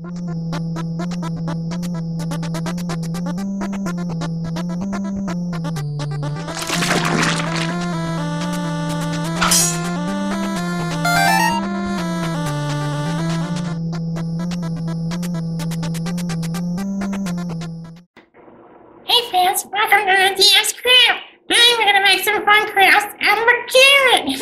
Hey fans, welcome to the DS. Today we're gonna make some fun crafts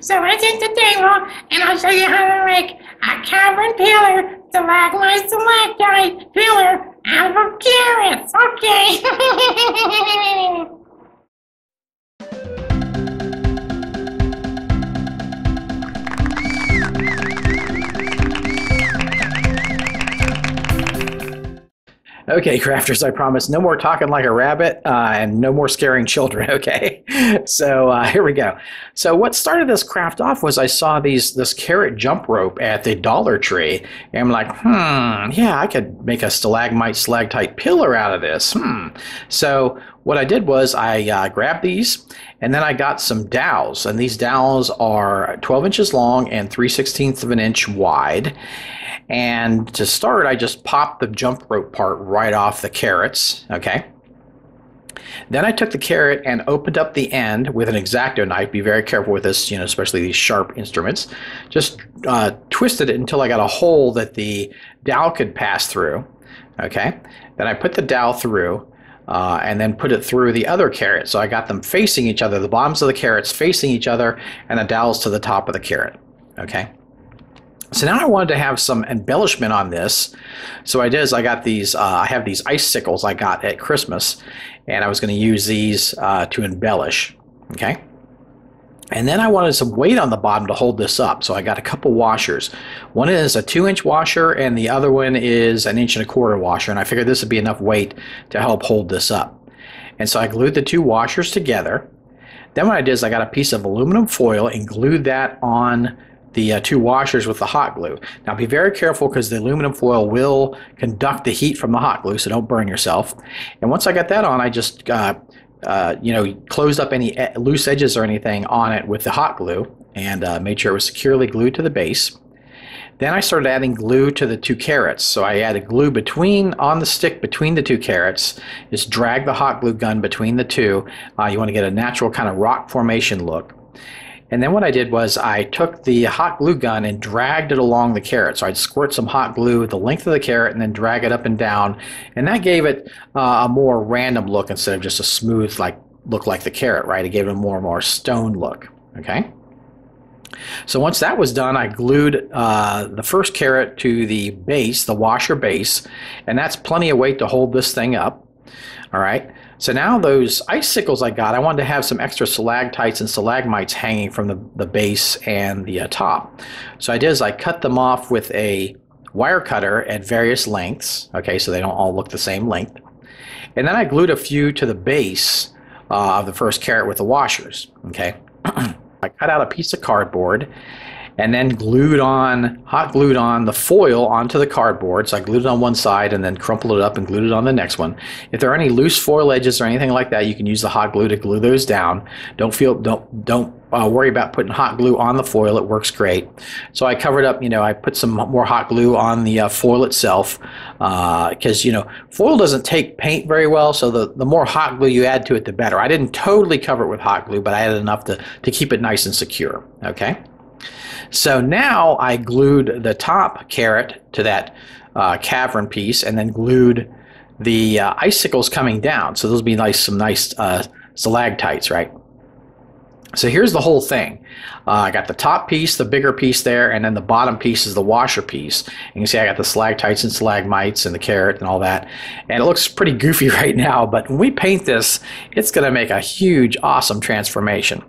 so I take the table and I'll show you how to make a cavern pillar, stalagmite, stalactite pillar out of carrots. Okay. Okay, crafters, I promise no more talking like a rabbit uh, and no more scaring children, okay? So uh, here we go. So what started this craft off was I saw these this carrot jump rope at the Dollar Tree, and I'm like, hmm, yeah, I could make a stalagmite stalactite pillar out of this. Hmm. So what I did was I uh, grabbed these, and then I got some dowels, and these dowels are 12 inches long and 3 16ths of an inch wide. And to start, I just popped the jump rope part right off the carrots, okay? Then I took the carrot and opened up the end with an X-Acto knife. Be very careful with this, you know, especially these sharp instruments. Just uh, twisted it until I got a hole that the dowel could pass through, okay? Then I put the dowel through, uh, and then put it through the other carrot. So I got them facing each other, the bottoms of the carrots facing each other, and the dowels to the top of the carrot. Okay. So now I wanted to have some embellishment on this. So I did is I got these, uh, I have these icicles I got at Christmas, and I was going to use these uh, to embellish. Okay. And then I wanted some weight on the bottom to hold this up. So I got a couple washers. One is a two inch washer and the other one is an inch and a quarter washer. And I figured this would be enough weight to help hold this up. And so I glued the two washers together. Then what I did is I got a piece of aluminum foil and glued that on the uh, two washers with the hot glue. Now be very careful because the aluminum foil will conduct the heat from the hot glue, so don't burn yourself. And once I got that on, I just uh, uh, you know closed up any loose edges or anything on it with the hot glue and uh, made sure it was securely glued to the base. Then I started adding glue to the two carrots. So I added glue between on the stick between the two carrots. Just drag the hot glue gun between the two. Uh, you want to get a natural kind of rock formation look. And then what I did was I took the hot glue gun and dragged it along the carrot. So I'd squirt some hot glue the length of the carrot and then drag it up and down. And that gave it uh, a more random look instead of just a smooth like look like the carrot, right? It gave it a more and more stone look. Okay. So once that was done, I glued uh, the first carrot to the base, the washer base, and that's plenty of weight to hold this thing up. All right. So now those icicles I got, I wanted to have some extra stalactites and stalagmites hanging from the, the base and the uh, top. So I did is I cut them off with a wire cutter at various lengths. Okay, so they don't all look the same length. And then I glued a few to the base uh, of the first carrot with the washers. Okay. I cut out a piece of cardboard and then glued on, hot glued on the foil onto the cardboard. So I glued it on one side and then crumpled it up and glued it on the next one. If there are any loose foil edges or anything like that, you can use the hot glue to glue those down. Don't feel, don't, don't uh, worry about putting hot glue on the foil. It works great. So I covered up, you know, I put some more hot glue on the uh, foil itself because, uh, you know, foil doesn't take paint very well. So the, the more hot glue you add to it, the better. I didn't totally cover it with hot glue, but I added enough to, to keep it nice and secure. Okay. So now I glued the top carrot to that uh, cavern piece and then glued the uh, icicles coming down. So those will be nice, some nice uh, stalactites, right? So here's the whole thing. Uh, I got the top piece, the bigger piece there, and then the bottom piece is the washer piece. You can see I got the stalactites and stalagmites and the carrot and all that. And it looks pretty goofy right now, but when we paint this, it's going to make a huge, awesome transformation.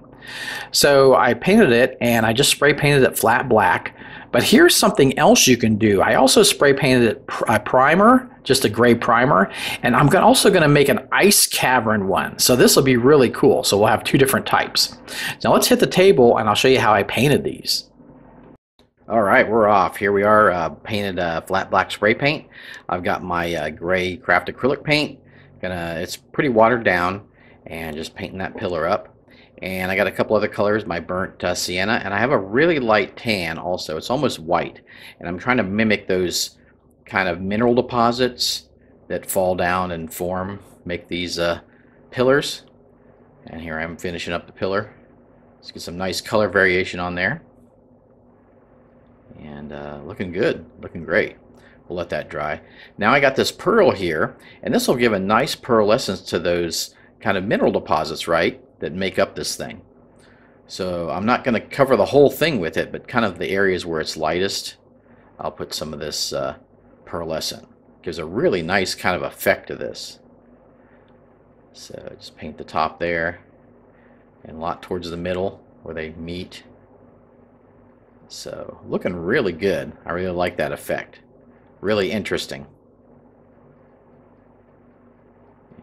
So I painted it and I just spray painted it flat black. But here's something else you can do. I also spray painted it a primer, just a gray primer, and I'm also going to make an ice cavern one. So this will be really cool. So we'll have two different types. Now let's hit the table and I'll show you how I painted these. All right, we're off. Here we are, uh, painted uh, flat black spray paint. I've got my uh, gray craft acrylic paint. Gonna, it's pretty watered down, and just painting that pillar up. And I got a couple other colors, my burnt uh, sienna, and I have a really light tan also. It's almost white. And I'm trying to mimic those kind of mineral deposits that fall down and form, make these uh, pillars. And here I'm finishing up the pillar. Let's get some nice color variation on there. And uh, looking good, looking great. We'll let that dry. Now I got this pearl here, and this will give a nice pearlescence to those kind of mineral deposits, right, that make up this thing. So I'm not going to cover the whole thing with it, but kind of the areas where it's lightest, I'll put some of this uh, pearlescent. Gives a really nice kind of effect to this. So just paint the top there and a lot towards the middle where they meet. So looking really good. I really like that effect. Really interesting.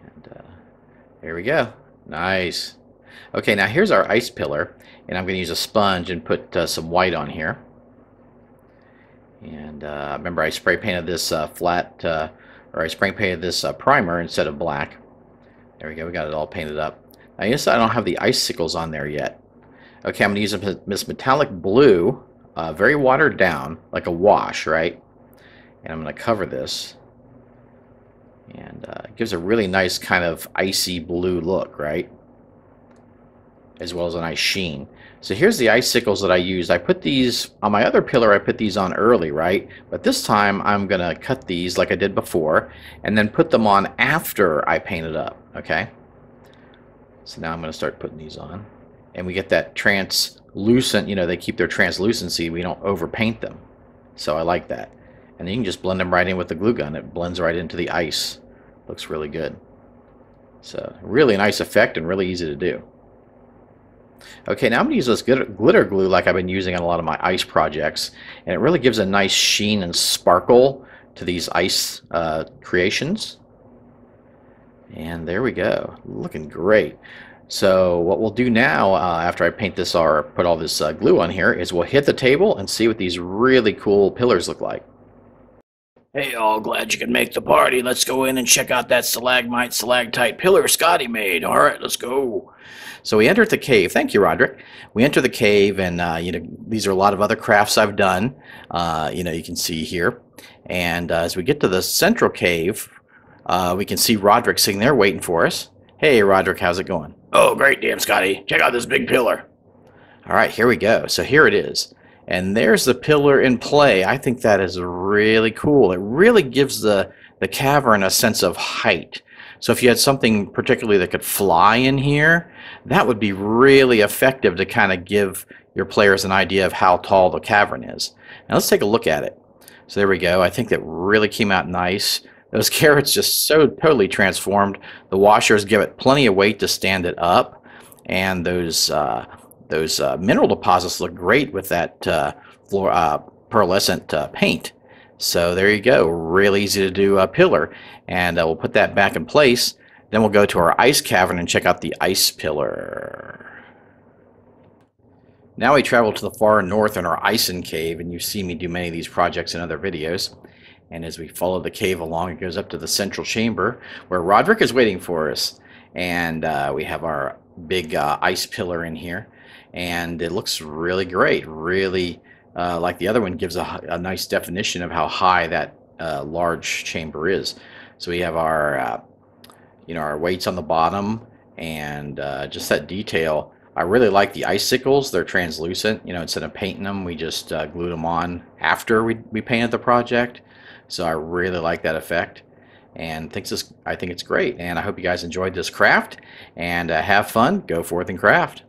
And uh, there we go. Nice. Okay, now here's our ice pillar. And I'm going to use a sponge and put uh, some white on here. And uh, remember I spray painted this uh, flat, uh, or I spray painted this uh, primer instead of black. There we go, we got it all painted up. Now guess I don't have the icicles on there yet. Okay, I'm going to use this metallic blue, uh, very watered down, like a wash, right? And I'm going to cover this. And uh, it gives a really nice kind of icy blue look, right? As well as a nice sheen. So here's the icicles that I used. I put these, on my other pillar I put these on early, right? But this time I'm going to cut these like I did before and then put them on after I paint it up, okay? So now I'm going to start putting these on. And we get that translucent, you know, they keep their translucency. We don't overpaint them. So I like that. And you can just blend them right in with the glue gun. It blends right into the ice. Looks really good. So really nice effect and really easy to do. Okay, now I'm going to use this glitter glue like I've been using on a lot of my ice projects. And it really gives a nice sheen and sparkle to these ice uh, creations. And there we go. Looking great. So what we'll do now, uh, after I paint this or put all this uh, glue on here, is we'll hit the table and see what these really cool pillars look like. Hey, all glad you can make the party. Let's go in and check out that stalagmite stalactite pillar Scotty made. All right, let's go. So we entered the cave. Thank you, Roderick. We enter the cave, and uh, you know these are a lot of other crafts I've done. Uh, you know you can see here, and uh, as we get to the central cave, uh, we can see Roderick sitting there waiting for us. Hey, Roderick, how's it going? Oh, great, damn Scotty. Check out this big pillar. All right, here we go. So here it is. And there's the pillar in play. I think that is really cool. It really gives the, the cavern a sense of height. So if you had something particularly that could fly in here, that would be really effective to kind of give your players an idea of how tall the cavern is. Now let's take a look at it. So there we go. I think that really came out nice. Those carrots just so totally transformed. The washers give it plenty of weight to stand it up. And those uh, those uh, mineral deposits look great with that uh, uh, pearlescent uh, paint. So there you go, real easy to do a pillar. And uh, we'll put that back in place. Then we'll go to our ice cavern and check out the ice pillar. Now we travel to the far north in our Ison cave, and you've seen me do many of these projects in other videos. And as we follow the cave along, it goes up to the central chamber where Roderick is waiting for us. And uh, we have our big ice pillar in here and it looks really great. Really, uh, like the other one, gives a, a, nice definition of how high that uh, large chamber is. So we have our, uh, you know, our weights on the bottom, and uh, just that detail. I really like the icicles. They're translucent. You know, instead of painting them, we just uh, glued them on after we, we painted the project. So I really like that effect and thinks this, I think it's great. And I hope you guys enjoyed this craft and uh, have fun. Go forth and craft.